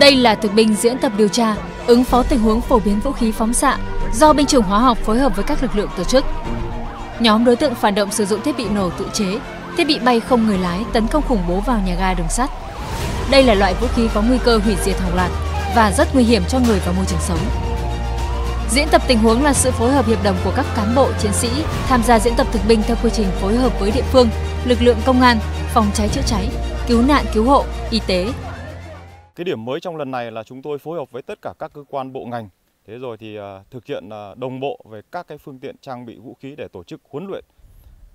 Đây là thực binh diễn tập điều tra, ứng phó tình huống phổ biến vũ khí phóng xạ do binh chủng hóa học phối hợp với các lực lượng tổ chức. Nhóm đối tượng phản động sử dụng thiết bị nổ tự chế, thiết bị bay không người lái tấn công khủng bố vào nhà ga đường sắt. Đây là loại vũ khí có nguy cơ hủy diệt hàng loạt và rất nguy hiểm cho người và môi trường sống. Diễn tập tình huống là sự phối hợp hiệp đồng của các cán bộ chiến sĩ tham gia diễn tập thực binh theo quy trình phối hợp với địa phương, lực lượng công an, phòng cháy chữa cháy, cứu nạn cứu hộ, y tế. Cái điểm mới trong lần này là chúng tôi phối hợp với tất cả các cơ quan bộ ngành. Thế rồi thì à, thực hiện à, đồng bộ về các cái phương tiện trang bị vũ khí để tổ chức huấn luyện.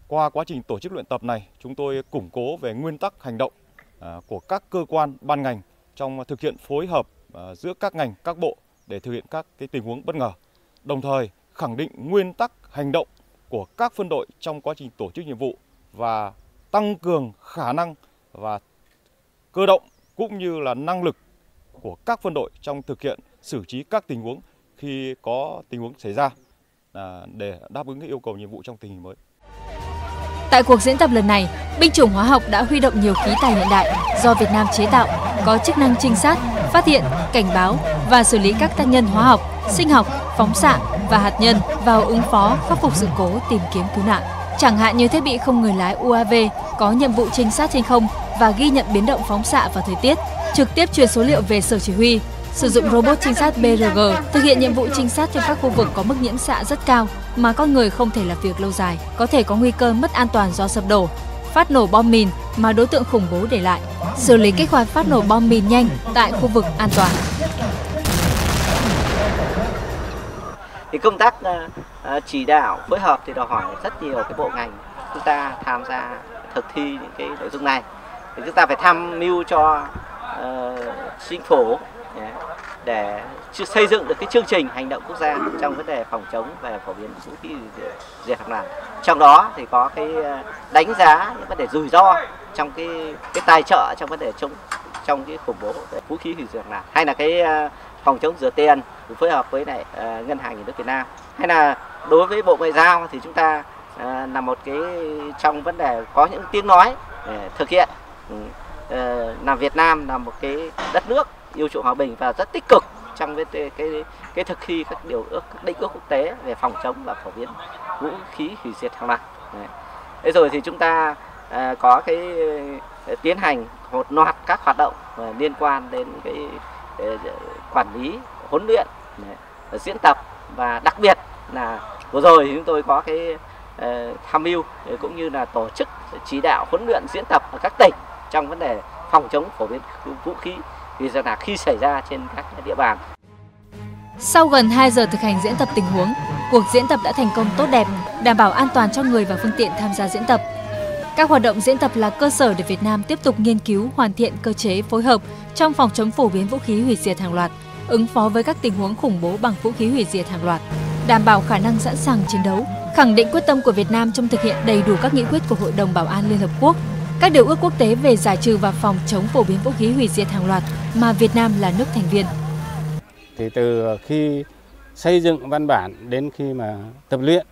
Qua quá trình tổ chức luyện tập này, chúng tôi củng cố về nguyên tắc hành động à, của các cơ quan ban ngành trong thực hiện phối hợp giữa các ngành, các bộ để thực hiện các cái tình huống bất ngờ đồng thời khẳng định nguyên tắc hành động của các phân đội trong quá trình tổ chức nhiệm vụ và tăng cường khả năng và cơ động cũng như là năng lực của các phân đội trong thực hiện xử trí các tình huống khi có tình huống xảy ra à, để đáp ứng yêu cầu nhiệm vụ trong tình hình mới. Tại cuộc diễn tập lần này, binh chủng hóa học đã huy động nhiều khí tài hiện đại do Việt Nam chế tạo, có chức năng trinh sát, phát hiện, cảnh báo và xử lý các tác nhân hóa học, sinh học, phóng xạ và hạt nhân vào ứng phó, khắc phục sự cố, tìm kiếm cứu nạn. Chẳng hạn như thiết bị không người lái UAV có nhiệm vụ trinh sát trên không và ghi nhận biến động phóng xạ và thời tiết, trực tiếp truyền số liệu về sở chỉ huy, sử dụng robot trinh sát BRG thực hiện nhiệm vụ trinh sát trong các khu vực có mức nhiễm xạ rất cao mà con người không thể làm việc lâu dài, có thể có nguy cơ mất an toàn do sập đổ, phát nổ bom mìn mà đối tượng khủng bố để lại, xử lý kích hoạt phát nổ bom mìn nhanh tại khu vực an toàn. thì công tác ờ, ờ, chỉ đạo phối hợp thì đòi hỏi rất nhiều cái bộ ngành chúng ta tham gia thực thi những cái nội dung này thì chúng ta phải tham mưu cho uh, chính phủ để xây dựng được cái chương trình hành động quốc gia trong vấn đề phòng chống và phổ biến vũ khí diệt hàng loạt trong đó thì có cái ờ, đánh giá những vấn đề rủi ro trong cái cái tài trợ trong vấn đề chống trong cái khủng bố vũ khí hủy diệt hàng loạt hay là cái ờ, phòng chống rửa tiền phối hợp với lại ngân hàng nhà nước Việt Nam. Hay là đối với bộ ngoại giao thì chúng ta là một cái trong vấn đề có những tiếng nói để thực hiện Ờ, làm Việt Nam là một cái đất nước yêu chuộng hòa bình và rất tích cực trong cái cái cái, cái thực thi các điều ước các định ước quốc tế về phòng chống và phổ biến vũ khí hủy diệt hàng loạt. Thế rồi thì chúng ta à, có cái ờ, tiến hành một loạt các hoạt động liên quan đến cái quản lý huấn luyện diễn tập. Và đặc biệt là vừa rồi chúng tôi có cái tham mưu cũng như là tổ chức chỉ đạo huấn luyện diễn tập ở các tỉnh trong vấn đề phòng chống phổ biến vũ khí vì rằng là khi xảy ra trên các địa bàn. Sau gần 2 giờ thực hành diễn tập tình huống, cuộc diễn tập đã thành công tốt đẹp, đảm bảo an toàn cho người và phương tiện tham gia diễn tập. Các hoạt động diễn tập là cơ sở để Việt Nam tiếp tục nghiên cứu, hoàn thiện cơ chế phối hợp trong phòng chống phổ biến vũ khí hủy diệt hàng loạt, ứng phó với các tình huống khủng bố bằng vũ khí hủy diệt hàng loạt, đảm bảo khả năng sẵn sàng chiến đấu, khẳng định quyết tâm của Việt Nam trong thực hiện đầy đủ các nghị quyết của Hội đồng Bảo an Liên Hợp Quốc, các điều ước quốc tế về giải trừ và phòng chống phổ biến vũ khí hủy diệt hàng loạt mà Việt Nam là nước thành viên. Thì từ khi xây dựng văn bản đến khi mà tập luyện,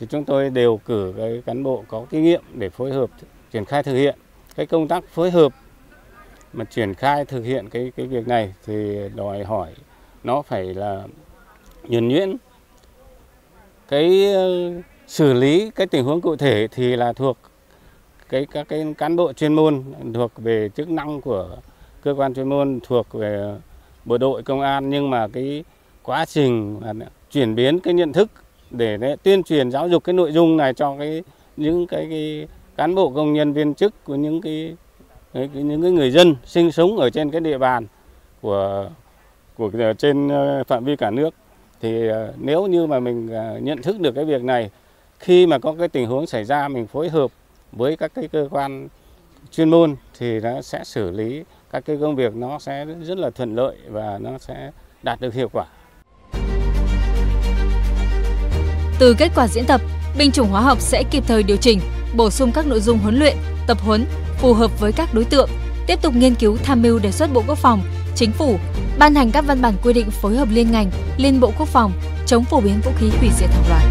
thì chúng tôi đều cử cái cán bộ có kinh nghiệm để phối hợp, triển khai thực hiện cái công tác phối hợp mà triển khai thực hiện cái cái việc này thì đòi hỏi nó phải là nhuần nhuyễn cái ờ, xử lý cái tình huống cụ thể thì là thuộc cái các cái cán bộ chuyên môn thuộc về chức năng của cơ quan chuyên môn thuộc về bộ đội công an. Nhưng mà cái quá trình chuyển biến cái nhận thức để tuyên truyền giáo dục cái nội dung này cho cái những cái, cái cán bộ công nhân viên chức của những cái, cái những cái người dân sinh sống ở trên cái địa bàn của của ờ, trên ờ, phạm vi cả nước. Thì ờ, nếu như mà mình nhận thức được cái việc này khi mà có cái tình huống xảy ra mình phối hợp với các cái cơ quan chuyên môn thì nó sẽ xử lý các cái công việc nó sẽ rất là thuận lợi và nó sẽ đạt được hiệu quả. Từ kết quả diễn tập, binh chủng hóa học sẽ kịp thời điều chỉnh, bổ sung các nội dung huấn luyện, tập huấn phù hợp với các đối tượng, tiếp tục nghiên cứu tham mưu đề xuất Bộ Quốc phòng, Chính phủ ban hành các văn bản quy định phối hợp liên ngành, liên Bộ Quốc phòng chống phổ biến vũ khí hủy diệt hàng loạt.